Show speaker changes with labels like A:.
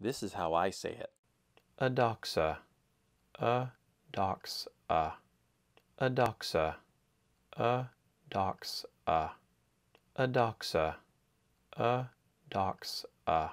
A: This is how I say it.
B: Adoxa. A doxa, a. Adoxa. A doxa, a. Adoxa. A doxa. a.